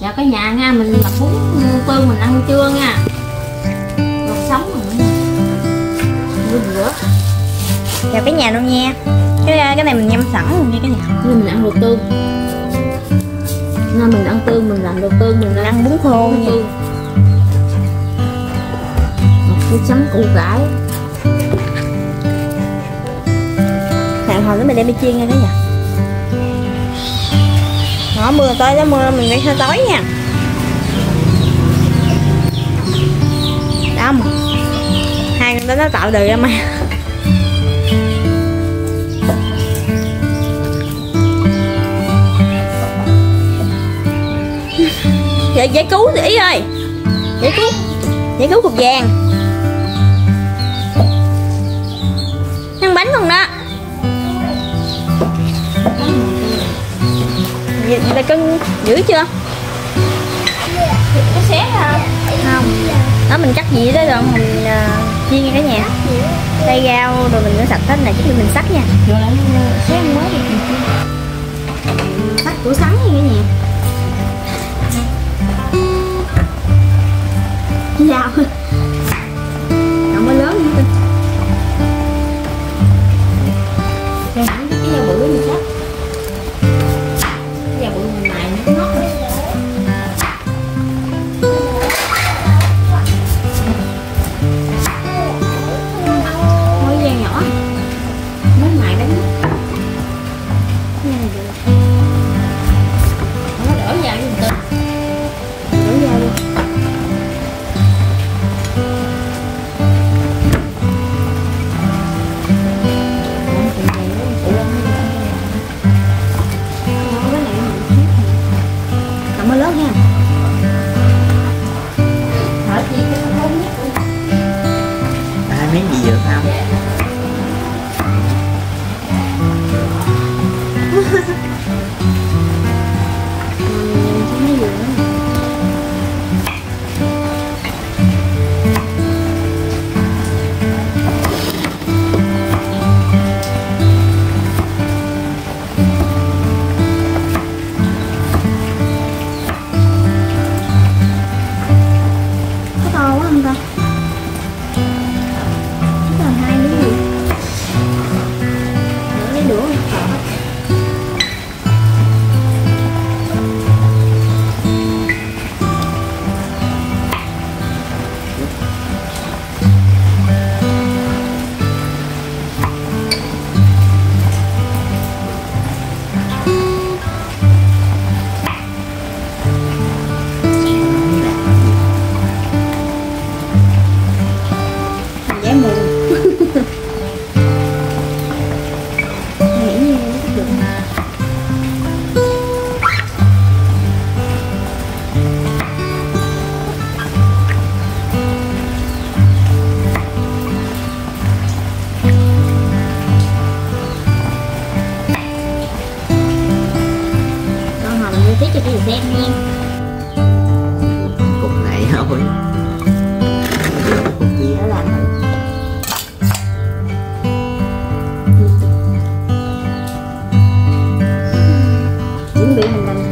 dạ cả nhà nha mình làm bún tương mình ăn trưa nha. Luộc sống rồi vừa rửa. Chào cả nhà luôn nha. Cái cái này mình ngâm sẵn luôn nha cả nhà. Nhưng mình ăn luộc tương nên mình ăn tương mình làm luộc tương mình mình ăn bún khô nha. một cái chấm củ cải. Hàng hồi nữa mình đem đi chiên nha cả nhà đó mưa tới đó mưa mình phải sao tối nha. Đó hai con đó nó tạo đời ra mà giải, giải cứu thì ý ơi. Giải cứu giải cứu cục vàng. Ăn bánh không đó. Vậy là cân dữ chưa? Có xé ra. Không. Đó mình cắt gì đó rồi mình uh, chiên nha cả nhà. Cây rau rồi mình rửa sạch hết này trước khi mình sắc nha. Rồi lại xé ăn mới đi. Sắc củ sắn nha cả nhà dao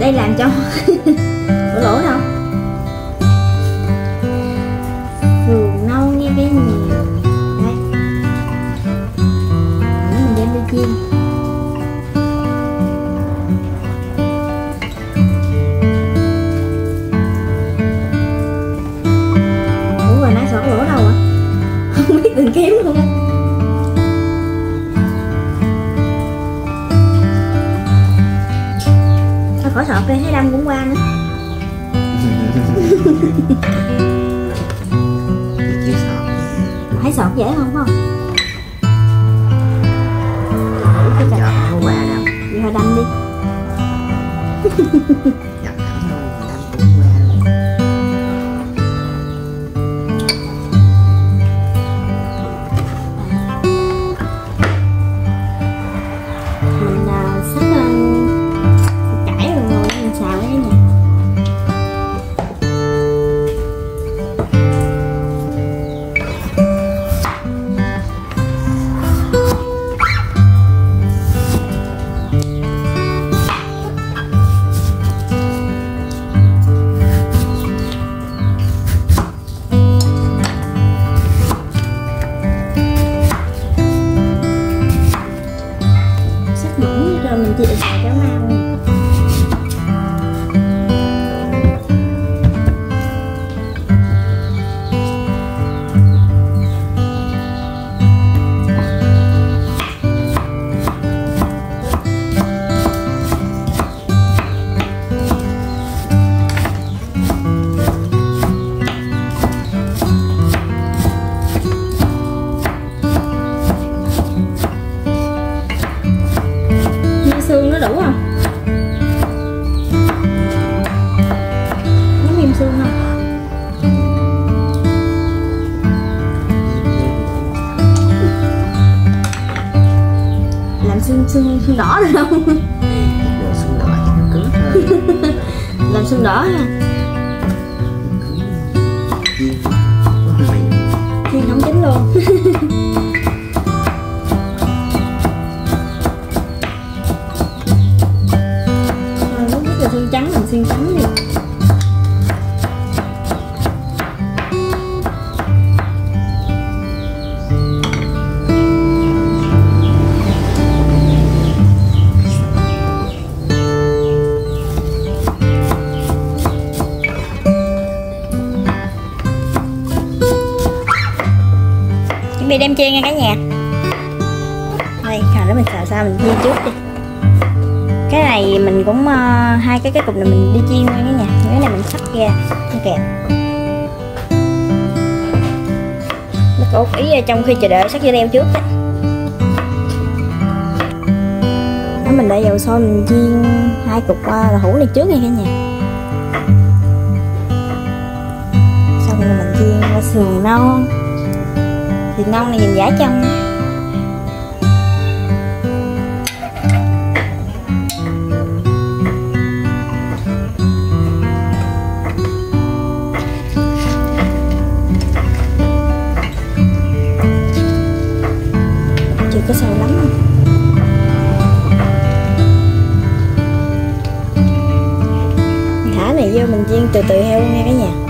đây làm cho có lỗ đâu? Sườn nâu nha cái nhà đây. Mình đem đi chiên Sọt đi, thấy đâm cũng qua nữa. Chưa sọt sọt dễ không phải không? cái chọt không qua đâu? Thôi đâm đi làm xương đỏ ha. Chiên Có không chín luôn. Rồi, biết là xương trắng làm xương trắng nha chiên nha cả nhà. Đây hồi đó mình xào sao mình chiên trước đi. Cái này mình cũng uh, hai cái cái cục này mình đi chiên nha cả nhà. Cái này mình sắp ra nó kẹp nó cố ý trong khi chờ đợi sắc dưa leo trước đấy đó mình để dầu sôi mình chiên hai cục ờ, uh, là hũ này trước nha cả nhà. Xong rồi mình chiên qua sườn non thịt ngon này nhìn giả trong chưa có sâu lắm. Thả này vô mình chiên từ từ heo nha cả nhà.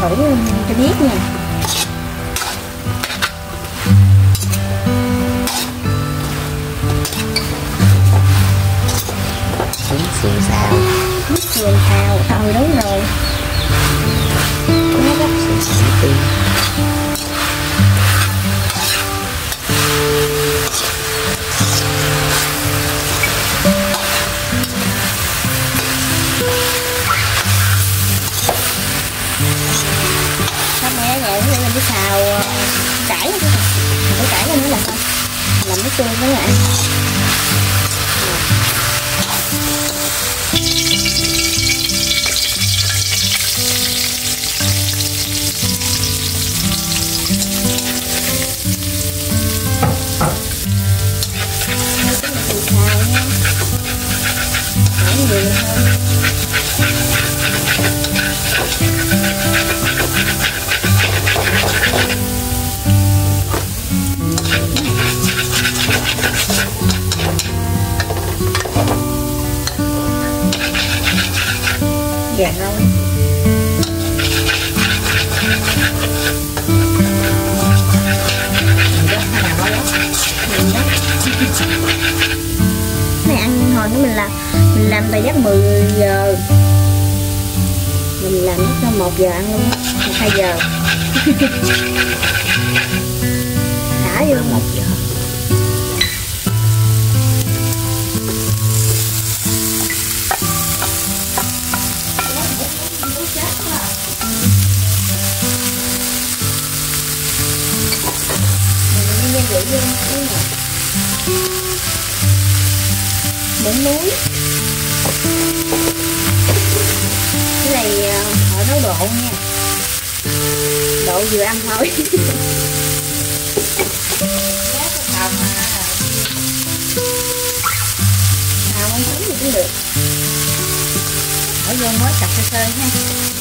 Thử cho biết nha. Xuống sườn xào. Nước sườn xào. Ừ đúng rồi. Nó rất Sườn xào. tương làm nước tương với lại 1 giờ ăn luôn á 2 giờ. Thả vô. Một giờ. Vô cái này nấu độ nha. Độ vừa ăn thôi. Nào ăn sống thì cũng được. Ở vô mới cặp sơ sơ nha.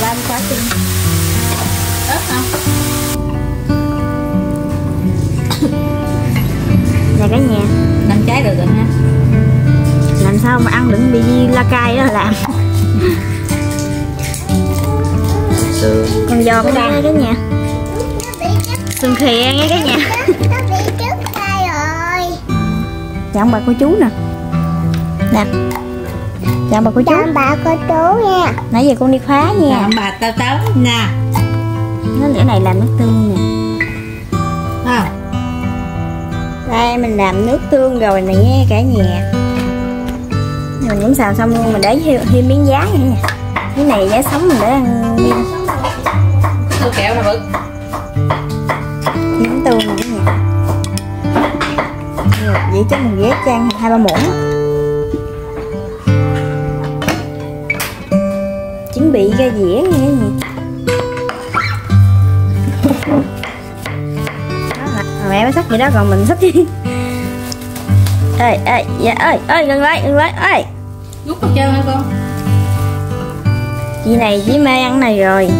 Ba mươi quả tương ớt không nè cả nhà. Năm trái được rồi ha. Làm sao mà ăn đừng bị la cay đó làm. Con giò cũng đây cả nhà xương khìa nghe cả nhà nó bị trước tay rồi. Chào bà cô chú nè. Nè chào bà cô chú. Chào bà cô chú nha. Nãy giờ con đi khóa nha. Làm bà tao táo nè. Nó lửa này làm nước tương nè. Không? Đây mình làm nước tương rồi nè nha cả nhà. Mình cũng xào xong luôn mình để thêm, thêm miếng giá nha cái này giá sống mình để ăn. Miếng tôi kẹo nè bự tương này cả nhà Rồi, vậy chắc mình ghé chan hai ba muỗng. Chuẩn bị ra dĩa là- à, mẹ mới xách vậy đó còn mình xách đi. Ê ê dạ ơi ơi ngừng lại ngừng lại ơi rút hết trơn hả con. Chị này chỉ mê ăn này rồi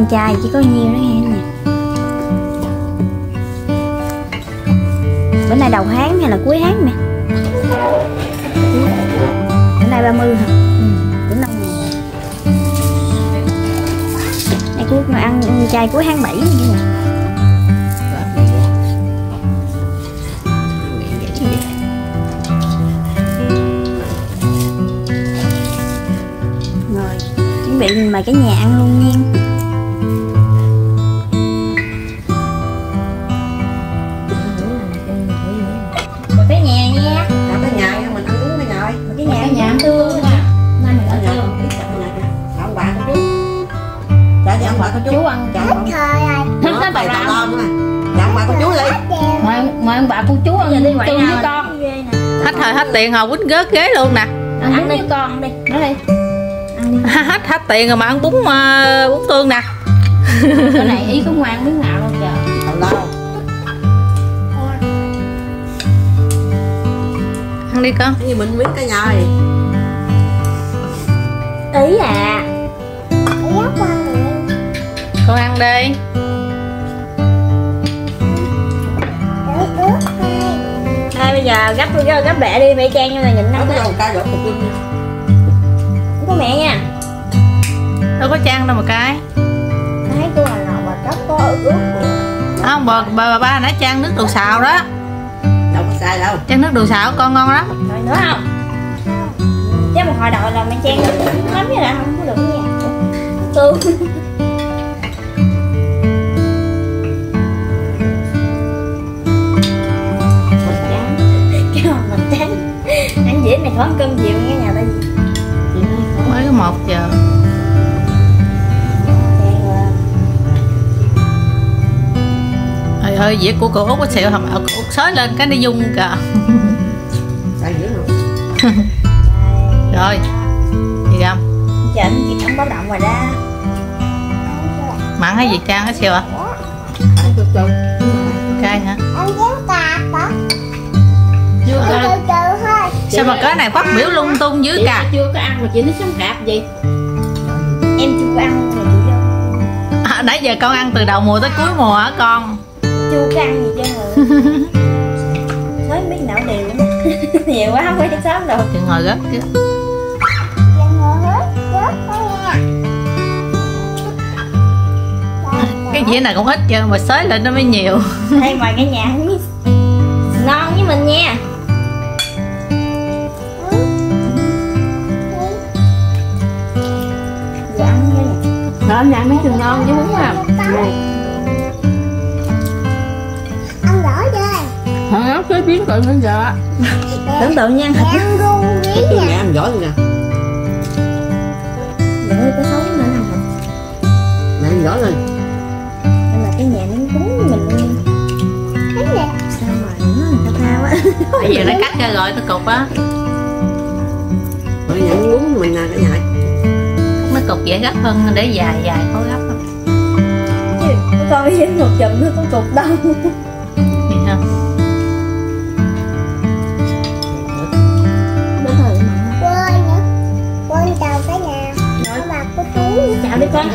ăn chay chỉ có nhiêu đó nghe nè. Bữa nay đầu tháng hay là cuối tháng nè? Bữa nay 30 hả? Ừ, cũng năm ngày nay cuối mà ăn ăn chay cuối tháng 7 vậy nè. Cái nhà ăn luôn nha. hết thời rồi tao nè à. bà cô chú đi. Mời mời ông bà cô chú ăn đi tương với con. Hết thời hết tiền hồi quýnh gớt ghế luôn nè. Ăn, ăn đi. với con. Đi. Nói đi. Hết hết tiền rồi mà ăn bún ờ, bún tương nè. Cái này ý có ngoan miếng nào không giờ. Lâu ăn đi con. Cái gì mình miếng cả nhà ý à con ăn đi. Thôi bây giờ gấp gấp, gấp bẹ đi mẹ trang như là nhịn Nó. Năm có cục luôn nha. Không có mẹ nha. Đâu có trang đâu một cái. Thấy cô là nào mà gấp có ướt không bà, bà, bà ba nãy trang nước đồ xào đó. Đâu có sai đâu. Trang nước đồ xào con ngon lắm. Rồi nữa không? Chứ một hồi đợi là mẹ trang lắm vậy là không có được nha tương ăn dĩa này thoáng cơm chiều nghe nhà ta gì? Mới có một giờ. Trời ơi dĩa của cô út có xịu hầm út. Xới lên cái đi dung không rồi gì không chờ anh chị không báo động rồi ra. Mặn hay gì trang hết xìu à? Phải sao mà cái này phát biểu lung tung dữ cả? chưa có ăn mà chị nói sống cạp gì em chưa có ăn gì chị đâu. À, nãy giờ con ăn từ đầu mùa tới cuối mùa hả con? Chưa có ăn gì rồi mới biết não đều nhiều quá không phải sớm rồi chừng ngồi gấp chứ. Cái dĩa này cũng ít chứ mà xới lên nó mới nhiều. Hay mời cả nhà ngon với mình nha nè đó nhà mấy trường ngon chứ muốn à. Ăn đỏ chơi hả cái biến cận bây giờ tưởng tượng nha. Mẹ ăn Cái nha. mẹ ăn giỏi luôn nè. Để có xấu nữa nè. Mẹ ăn giỏi lên. Nhưng mà cái nhà nó cúng với mình luôn. Nè sao mà nó người ta bây giờ nó cắt ra rồi nó cục á. Rồi nhận bún mình nè cả nhà cục dễ gấp hơn để dài dài khó gấp chứ coi với một chùm nó có cục đâu. Vậy nữa. Quên chào cả nhà. Có bà cô chú. Chào đi con.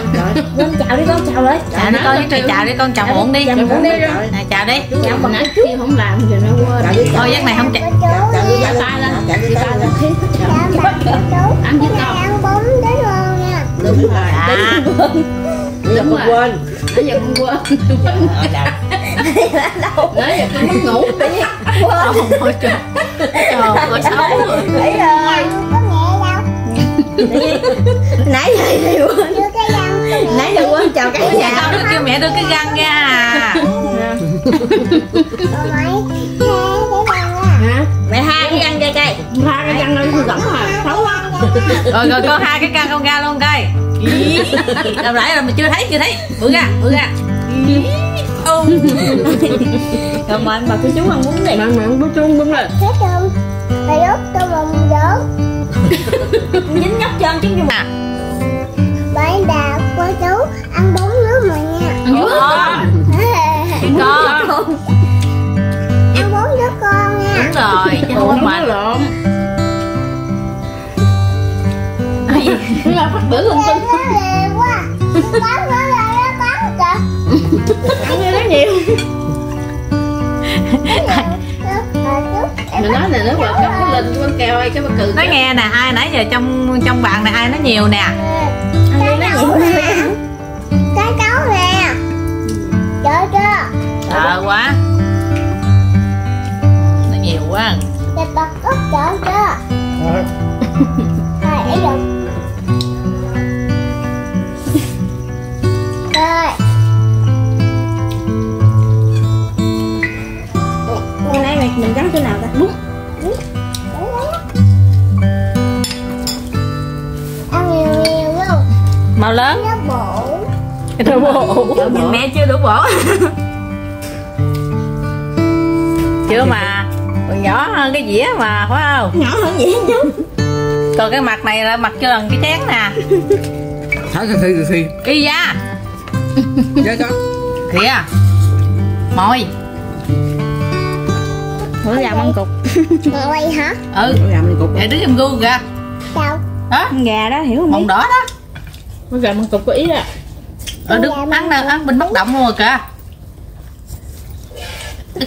Lên chào đi con chào rồi. Chào đi con chào, chào đi con chào muộn đi. Chào muộn đi. Nè chào đi. Chào mà nãy kia không làm thì nó quên Chào đi thôi giấc này không chào Chào đi Chào tay lên. Chào đi tay lên ăn với con. Ăn bún đến luôn nha Đúng rồi. À. Bây giờ Đúng con rồi. quên. Nãy giờ con quên. Chào. nãy giờ con mất ngủ. Không thôi trời trời ơi xấu rồi ấy ơi Không có mẹ đâu nãy giờ thì quên. Nãy giờ quên chào cả nhà. đâu nó kêu mẹ đưa cái găng ra à Rồi hả? Mẹ hai rồi rồi con hai cái găng con ra luôn coi. Làm lại là mình chưa thấy chưa thấy. Bữa ra bữa ra. Rồi mời anh bà cô chú ăn bún đi. Bạn bạn bút chung bấm lên Thế trông Mày đốt tôi bồng đốt dính nhóc trơn chứ nhưng mà à Bởi đà cô chú ăn bún nước mà nha. Ăn con con. Ăn bún nước con nha. Đúng rồi chứ không có không mệt lộn nó là phát biểu linh tinh Nó lề quá. Bắn nó lề nó bắn kìa ăn như nó nhiều. Mình nói là nếu mà không có linh cái bánh keo hay cái bánh cừ nói nghe nè ai nãy giờ trong trong bạn này ai nói nhiều nè. Ăn như nó nhiều nè. Cái cáu nè. Trời chưa sợ quá. Nó nhiều quá. Thịt bật úp trời chưa Rồi. Được gắn chỗ nào ta? Bún. Ăn nhiều nhiều luôn màu lớn. Nó bổ. Đủ bộ nhìn mẹ chưa đủ bộ chưa mà. Còn nhỏ hơn cái dĩa mà phải không? Nhỏ hơn vậy chứ còn cái mặt này là mặt chưa bằng cái chén nè. Thở khì khì khì y da. Dạ con kìa. Mồi bữa gà măng cục. Ngồi hả? ừ. Ủa gà mình cục. Để đứa em gu kìa. Đâu? đó con gà đó hiểu không mồng đỏ đó. Con gà măng cục có ý đó. Ờ đứa ăn nè ăn bình bất động luôn rồi kìa.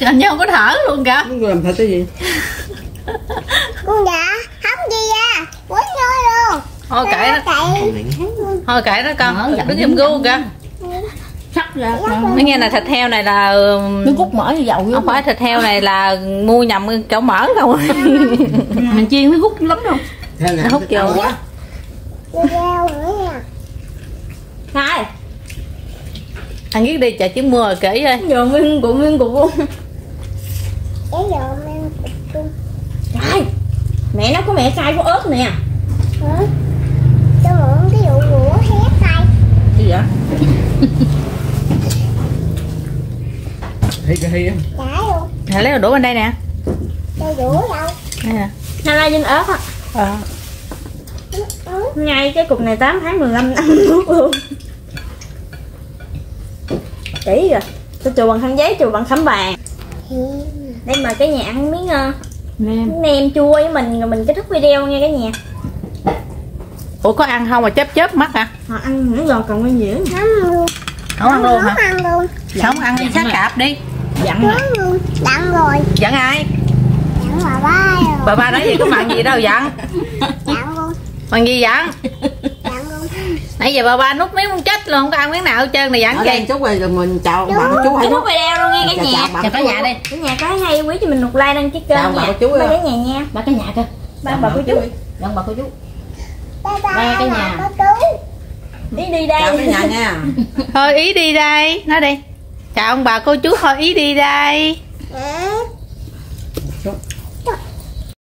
Anh nhau không có thở luôn kìa. Nó làm thịt cái gì? Con gà không gì à? Quýnh thôi luôn. thôi kệ nó Cậy. thôi kệ. Nó Mở con đứa em gu kìa Sắc ra mấy nghe là thịt heo này là Nó cút mỡ như dầu không phải thịt heo này là mua nhầm chỗ mỡ không? Mình chiên nó hút lắm đâu. Nè Nó hút vô. quá. Sai ăn biết đi chợ trứng mưa rồi kể ơi giờ nguyên cục nguyên cục luôn. Sai mẹ nó có mẹ sai có ớt nè. Hả? Cho mượn cái vụ rửa hét tay. Gì vậy? Hi kì hi á luôn. Hãy lấy đồ đũa bên đây nè Cho rửa đâu? Đây nè la dinh ớt á ờ. Ừ. ngay cái cục này 8 tháng 15 năm nuốt luôn kỹ rồi tôi chùi bằng khăn giấy chùi bằng khăn vàng đây mà cái nhà ăn miếng uh, Nem nem chua với mình rồi mình kết thúc video nha cả nhà ủa có ăn không mà chớp chớp mắt hả họ ăn những giòn còn nguyên dĩa Không luôn. không ăn luôn Không hả ăn luôn. không ăn đi sát cạp đi Dặn Không. Đặng rồi. giận ai Đặng bà ba rồi. bà ba nói gì có mặn gì đâu giận Đặng luôn. mặn gì giận Đặng luôn. nãy giờ bà ba nút miếng muốn chết luôn không có ăn miếng nào hết trơn này giận Ở đây gì chút rồi rồi mình chào bạn chú hay thúc video luôn cả Chào nhà chào chào cả nhà đi cả nhà có hay quý cho mình một like đăng ký kênh Chào bà chú ba ơi. cả nhà nha Ba cái nhà cơ ba bà cô chú Dẫn bà cô chú Bye bye. Ba cái nhà. chú. đi đi Chào đây cả nhà nha thôi ý đi đây nói đi chào ông bà cô chú hội ý đi đây. Dạ.